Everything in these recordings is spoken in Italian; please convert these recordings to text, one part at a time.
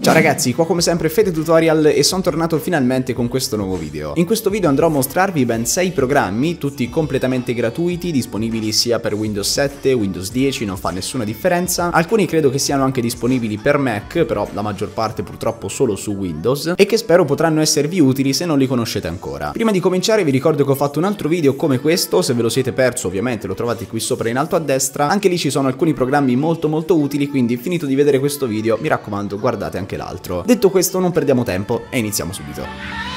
Ciao ragazzi, qua come sempre Fede Tutorial e sono tornato finalmente con questo nuovo video. In questo video andrò a mostrarvi ben 6 programmi, tutti completamente gratuiti, disponibili sia per Windows 7, Windows 10, non fa nessuna differenza. Alcuni credo che siano anche disponibili per Mac, però la maggior parte purtroppo solo su Windows, e che spero potranno esservi utili se non li conoscete ancora. Prima di cominciare vi ricordo che ho fatto un altro video come questo, se ve lo siete perso ovviamente lo trovate qui sopra in alto a destra, anche lì ci sono alcuni programmi molto molto utili, quindi finito di vedere questo video mi raccomando guardate anche anche l'altro. Detto questo non perdiamo tempo e iniziamo subito.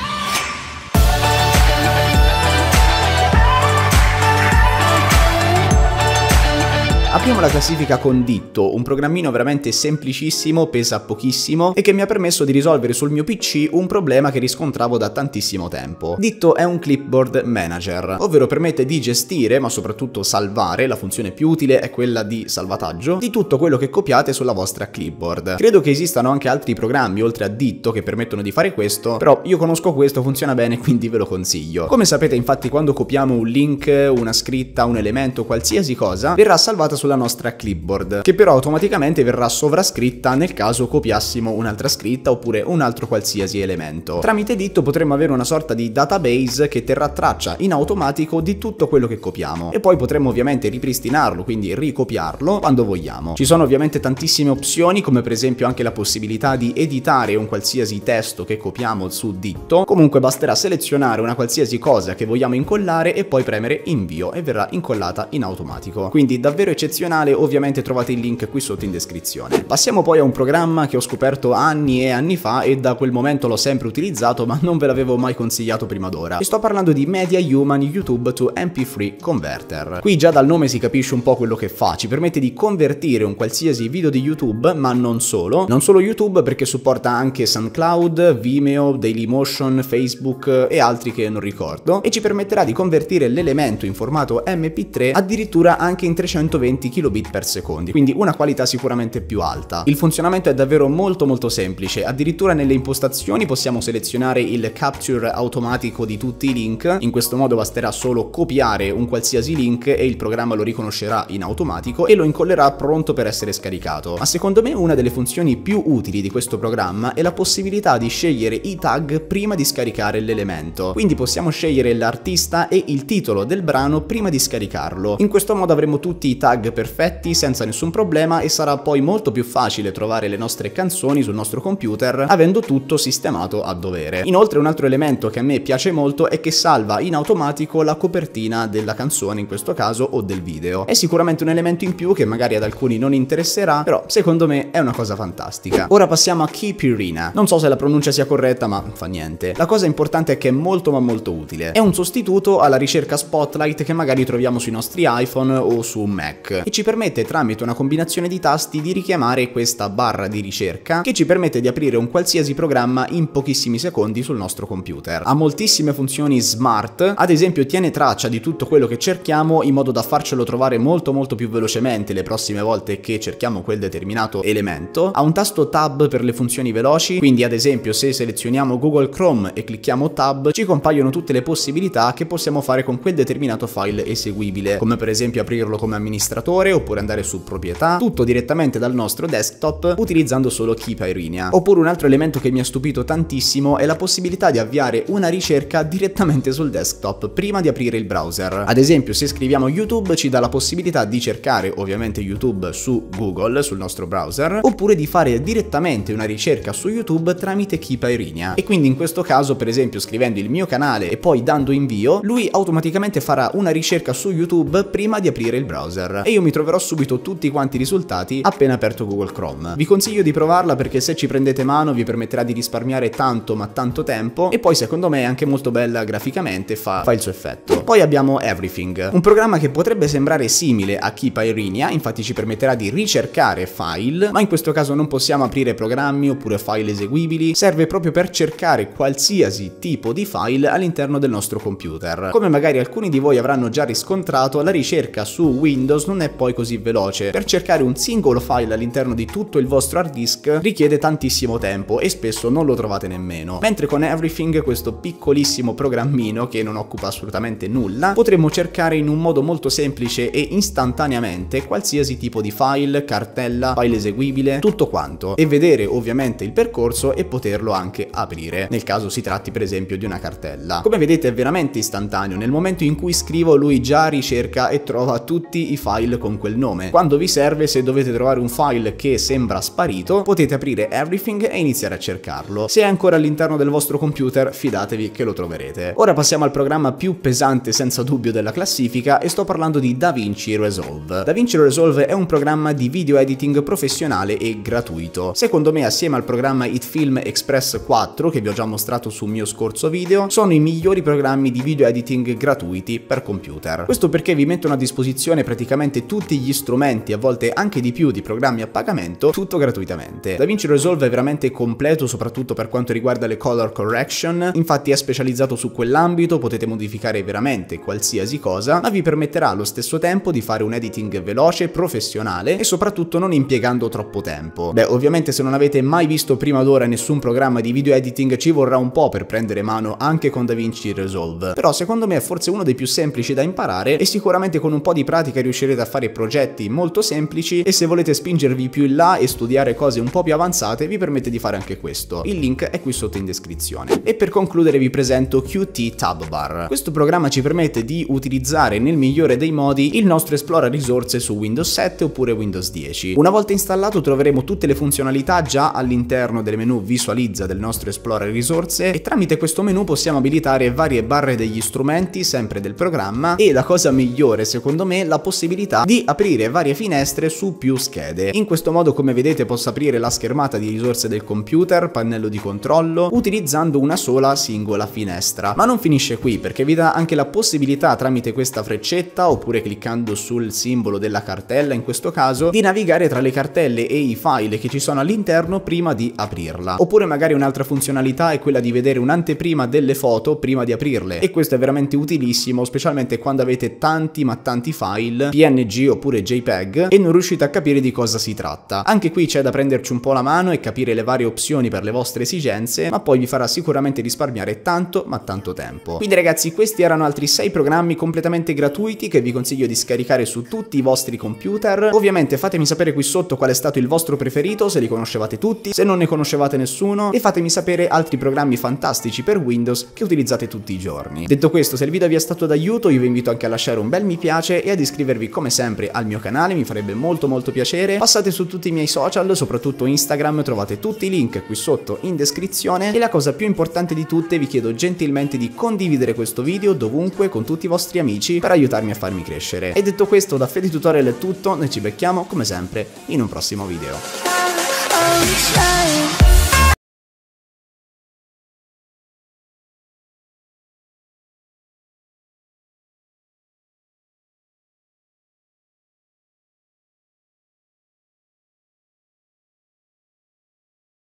Apriamo la classifica con Ditto, un programmino veramente semplicissimo, pesa pochissimo e che mi ha permesso di risolvere sul mio PC un problema che riscontravo da tantissimo tempo. Ditto è un clipboard manager, ovvero permette di gestire, ma soprattutto salvare, la funzione più utile è quella di salvataggio, di tutto quello che copiate sulla vostra clipboard. Credo che esistano anche altri programmi oltre a Ditto che permettono di fare questo, però io conosco questo, funziona bene, quindi ve lo consiglio. Come sapete infatti quando copiamo un link, una scritta, un elemento, qualsiasi cosa, verrà salvata sulla nostra clipboard, che però automaticamente verrà sovrascritta nel caso copiassimo un'altra scritta oppure un altro qualsiasi elemento. Tramite Ditto potremmo avere una sorta di database che terrà traccia in automatico di tutto quello che copiamo e poi potremmo ovviamente ripristinarlo, quindi ricopiarlo quando vogliamo. Ci sono ovviamente tantissime opzioni come per esempio anche la possibilità di editare un qualsiasi testo che copiamo su Ditto, comunque basterà selezionare una qualsiasi cosa che vogliamo incollare e poi premere invio e verrà incollata in automatico. Quindi davvero eccezionale eccezionale, ovviamente trovate il link qui sotto in descrizione. Passiamo poi a un programma che ho scoperto anni e anni fa e da quel momento l'ho sempre utilizzato ma non ve l'avevo mai consigliato prima d'ora. E sto parlando di Media Human YouTube to MP3 Converter. Qui già dal nome si capisce un po' quello che fa, ci permette di convertire un qualsiasi video di YouTube, ma non solo. Non solo YouTube perché supporta anche SoundCloud, Vimeo, Dailymotion, Facebook e altri che non ricordo, e ci permetterà di convertire l'elemento in formato MP3 addirittura anche in 320 20 kilobit per secondo, quindi una qualità sicuramente più alta. Il funzionamento è davvero molto molto semplice, addirittura nelle impostazioni possiamo selezionare il capture automatico di tutti i link, in questo modo basterà solo copiare un qualsiasi link e il programma lo riconoscerà in automatico e lo incollerà pronto per essere scaricato. Ma secondo me una delle funzioni più utili di questo programma è la possibilità di scegliere i tag prima di scaricare l'elemento, quindi possiamo scegliere l'artista e il titolo del brano prima di scaricarlo. In questo modo avremo tutti i tag perfetti senza nessun problema e sarà poi molto più facile trovare le nostre canzoni sul nostro computer avendo tutto sistemato a dovere. Inoltre un altro elemento che a me piace molto è che salva in automatico la copertina della canzone in questo caso o del video. È sicuramente un elemento in più che magari ad alcuni non interesserà, però secondo me è una cosa fantastica. Ora passiamo a Keep Irina. Non so se la pronuncia sia corretta, ma fa niente. La cosa importante è che è molto ma molto utile. È un sostituto alla ricerca Spotlight che magari troviamo sui nostri iPhone o su Mac e ci permette tramite una combinazione di tasti di richiamare questa barra di ricerca che ci permette di aprire un qualsiasi programma in pochissimi secondi sul nostro computer. Ha moltissime funzioni smart, ad esempio tiene traccia di tutto quello che cerchiamo in modo da farcelo trovare molto molto più velocemente le prossime volte che cerchiamo quel determinato elemento. Ha un tasto tab per le funzioni veloci, quindi ad esempio se selezioniamo Google Chrome e clicchiamo tab ci compaiono tutte le possibilità che possiamo fare con quel determinato file eseguibile, come per esempio aprirlo come amministratore amministratore oppure andare su proprietà, tutto direttamente dal nostro desktop utilizzando solo Keep Irenia. Oppure un altro elemento che mi ha stupito tantissimo è la possibilità di avviare una ricerca direttamente sul desktop prima di aprire il browser. Ad esempio se scriviamo YouTube ci dà la possibilità di cercare ovviamente YouTube su Google, sul nostro browser, oppure di fare direttamente una ricerca su YouTube tramite Keep Irenia. E quindi in questo caso per esempio scrivendo il mio canale e poi dando invio, lui automaticamente farà una ricerca su YouTube prima di aprire il browser. E io mi troverò subito tutti quanti i risultati appena aperto Google Chrome. Vi consiglio di provarla perché se ci prendete mano vi permetterà di risparmiare tanto ma tanto tempo e poi secondo me è anche molto bella graficamente, fa, fa il suo effetto. Poi abbiamo Everything, un programma che potrebbe sembrare simile a Keep Irenia, infatti ci permetterà di ricercare file, ma in questo caso non possiamo aprire programmi oppure file eseguibili, serve proprio per cercare qualsiasi tipo di file all'interno del nostro computer. Come magari alcuni di voi avranno già riscontrato, la ricerca su Windows non è poi così veloce. Per cercare un singolo file all'interno di tutto il vostro hard disk richiede tantissimo tempo e spesso non lo trovate nemmeno. Mentre con Everything, questo piccolissimo programmino che non occupa assolutamente nulla, potremo cercare in un modo molto semplice e istantaneamente qualsiasi tipo di file, cartella, file eseguibile, tutto quanto e vedere ovviamente il percorso e poterlo anche aprire, nel caso si tratti per esempio di una cartella. Come vedete è veramente istantaneo, nel momento in cui scrivo lui già ricerca e trova tutti i file con quel nome. Quando vi serve, se dovete trovare un file che sembra sparito, potete aprire Everything e iniziare a cercarlo. Se è ancora all'interno del vostro computer, fidatevi che lo troverete. Ora passiamo al programma più pesante senza dubbio della classifica e sto parlando di DaVinci Resolve. DaVinci Resolve è un programma di video editing professionale e gratuito. Secondo me assieme al programma HitFilm Express 4 che vi ho già mostrato sul mio scorso video, sono i migliori programmi di video editing gratuiti per computer. Questo perché vi mettono a disposizione praticamente tutti gli strumenti, a volte anche di più di programmi a pagamento, tutto gratuitamente. DaVinci Resolve è veramente completo soprattutto per quanto riguarda le color correction, infatti è specializzato su quell'ambito, potete modificare veramente qualsiasi cosa, ma vi permetterà allo stesso tempo di fare un editing veloce, professionale e soprattutto non impiegando troppo tempo. Beh, ovviamente se non avete mai visto prima d'ora nessun programma di video editing ci vorrà un po' per prendere mano anche con DaVinci Resolve, però secondo me è forse uno dei più semplici da imparare e sicuramente con un po' di pratica riuscirete a fare progetti molto semplici e se volete spingervi più in là e studiare cose un po' più avanzate vi permette di fare anche questo. Il link è qui sotto in descrizione. E per concludere vi presento Qt Tab Bar. Questo programma ci permette di utilizzare nel migliore dei modi il nostro Explora risorse su Windows 7 oppure Windows 10. Una volta installato troveremo tutte le funzionalità già all'interno del menu visualizza del nostro Explora risorse e tramite questo menu possiamo abilitare varie barre degli strumenti sempre del programma e la cosa migliore secondo me la possibilità di aprire varie finestre su più schede. In questo modo come vedete posso aprire la schermata di risorse del computer, pannello di controllo, utilizzando una sola singola finestra. Ma non finisce qui perché vi dà anche la possibilità tramite questa freccetta oppure cliccando sul simbolo della cartella in questo caso di navigare tra le cartelle e i file che ci sono all'interno prima di aprirla. Oppure magari un'altra funzionalità è quella di vedere un'anteprima delle foto prima di aprirle e questo è veramente utilissimo specialmente quando avete tanti ma tanti file PNG oppure JPEG e non riuscite a capire di cosa si tratta. Anche qui c'è da prenderci un po' la mano e capire le varie opzioni per le vostre esigenze ma poi vi farà sicuramente risparmiare tanto ma tanto tempo. Quindi ragazzi questi erano altri 6 programmi completamente gratuiti che vi consiglio di scaricare su tutti i vostri computer. Ovviamente fatemi sapere qui sotto qual è stato il vostro preferito, se li conoscevate tutti, se non ne conoscevate nessuno e fatemi sapere altri programmi fantastici per Windows che utilizzate tutti i giorni. Detto questo, se il video vi è stato d'aiuto io vi invito anche a lasciare un bel mi piace e ad iscrivervi come sempre al mio canale, mi farebbe molto molto piacere. Passate su tutti i miei social, soprattutto Instagram, trovate tutti i link qui sotto in descrizione e la cosa più importante di tutte vi chiedo gentilmente di condividere questo video dovunque con tutti i vostri amici per aiutarmi a farmi crescere. E detto questo da Fede Tutorial è tutto, noi ci becchiamo come sempre in un prossimo video.